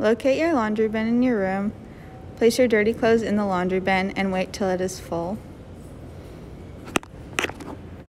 Locate your laundry bin in your room. Place your dirty clothes in the laundry bin and wait till it is full.